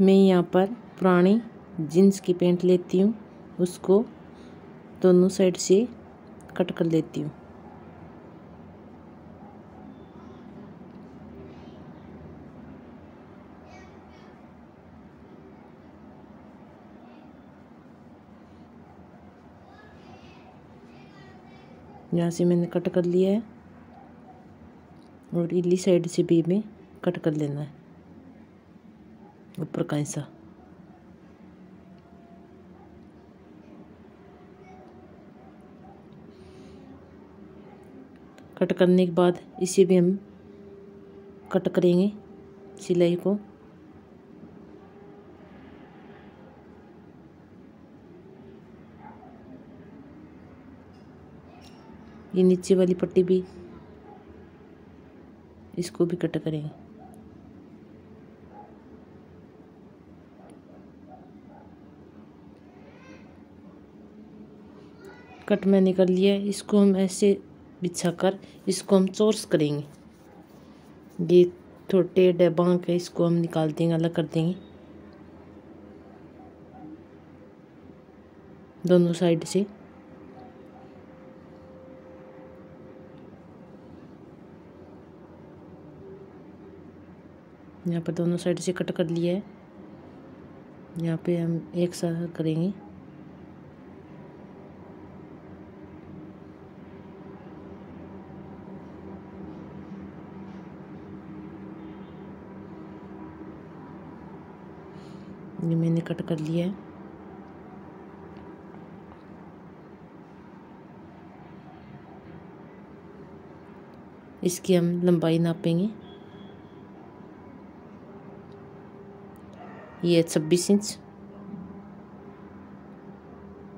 मैं यहाँ पर पुरानी जीन्स की पेंट लेती हूँ। उसको दोनों साइड से कट कर लेती हूँ। यहाँ से मैंने कट कर लिया है और इली साइड से भी में कट कर लेना है। ऊपर का हिस्सा कट करने के बाद इसे भी हम कट करेंगे सिलाई को। ये नीचे वाली पट्टी भी इसको भी कट करेंगे। कट मैंने कर लिया, इसको हम ऐसे बिछा कर इसको हम चोर्स करेंगे। ये टेढ़ बांक है इसको हम निकाल देंगे, अलग कर देंगे। दोनों साइड से। यहाँ पर दोनों साइड से कट कर लिया है। यहाँ पे हम एक साथ करेंगे। ये मैंने कट कर लिया है। इसकी हम लंबाई नापेंगे। ये छब्बीस इंच।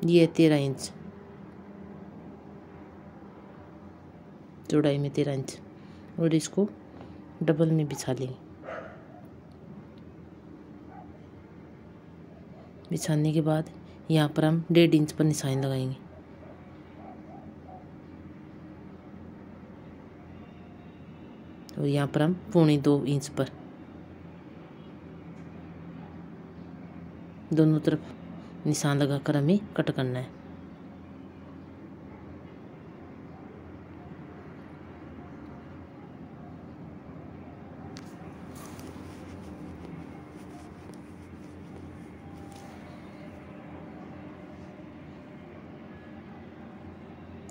ये तेरह इंच। चौड़ाई में तेरह इंच। और इसको डबल में बिछा लेंगे। बिछाने के बाद यहाँ पर हम डेढ़ इंच पर निशान लगाएँगे। और यहाँ पर हम पौने दो इंच पर। दोनों तरफ़ निशान लगाकर हमें कट करना है।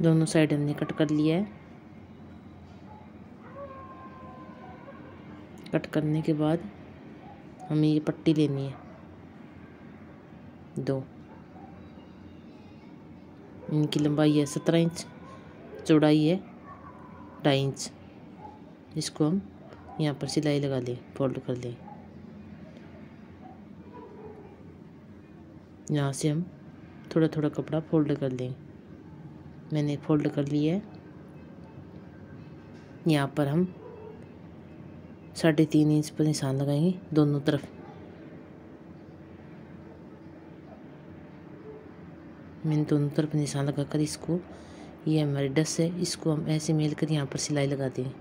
दोनों साइड हमने कट कर लिया है। कट करने के बाद हमें ये पट्टी लेनी है। दो। इनकी लंबाई है सत्रह इंच, चौड़ाई है ढाई इंच। इसको हम यहाँ पर सिलाई लगा लें, फोल्ड कर लें। यहाँ से हम थोड़ा थोड़ा कपड़ा फोल्ड कर लें। मैंने फोल्ड कर लिया है। यहाँ पर हम साढ़े तीन इंच पर निशान लगाएँगे दोनों तरफ़। मैंने दोनों तरफ़ निशान लगाकर इसको, ये हमारी डस है, इसको हम ऐसे मेल कर यहाँ पर सिलाई लगा दें।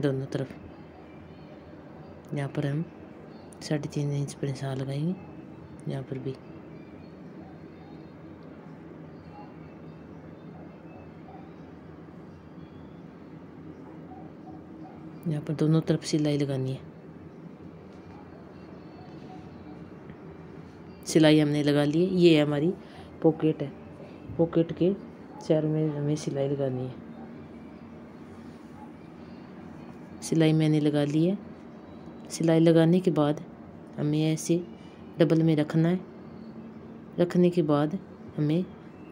दोनों तरफ़। यहाँ पर हम साढ़े तीन इंच पर निशान लगाएँगे, यहाँ पर भी। यहाँ पर दोनों तरफ़ सिलाई लगानी है। सिलाई हमने लगा ली है। ये है हमारी पॉकेट है। पॉकेट के चार में हमें सिलाई लगानी है। सिलाई मैंने लगा ली है। सिलाई लगाने के बाद हमें ऐसे डबल में रखना है। रखने के बाद हमें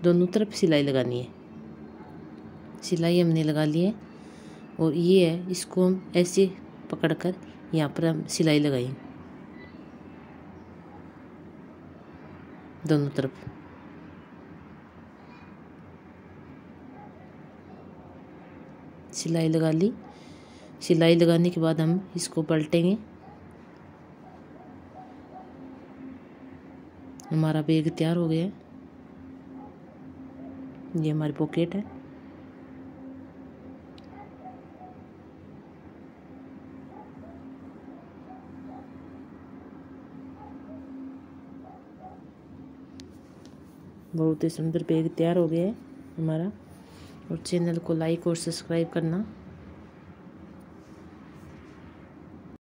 दोनों तरफ़ सिलाई लगानी है। सिलाई हमने लगा ली है। और ये है, इसको हम ऐसे पकड़कर यहाँ पर हम सिलाई लगाएँगे दोनों तरफ़। सिलाई लगा ली। सिलाई लगाने के बाद हम इसको पलटेंगे। हमारा बैग तैयार हो गया। है ये हमारी पॉकेट है। बहुत ही सुंदर बैग तैयार हो गया है हमारा। और चैनल को लाइक और सब्सक्राइब करना।